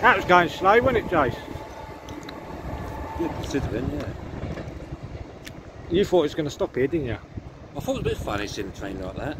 That was going slow, wasn't it, Jace? Yeah, considering, yeah. You thought it was going to stop here, didn't you? I thought it was a bit funny seeing a train like that.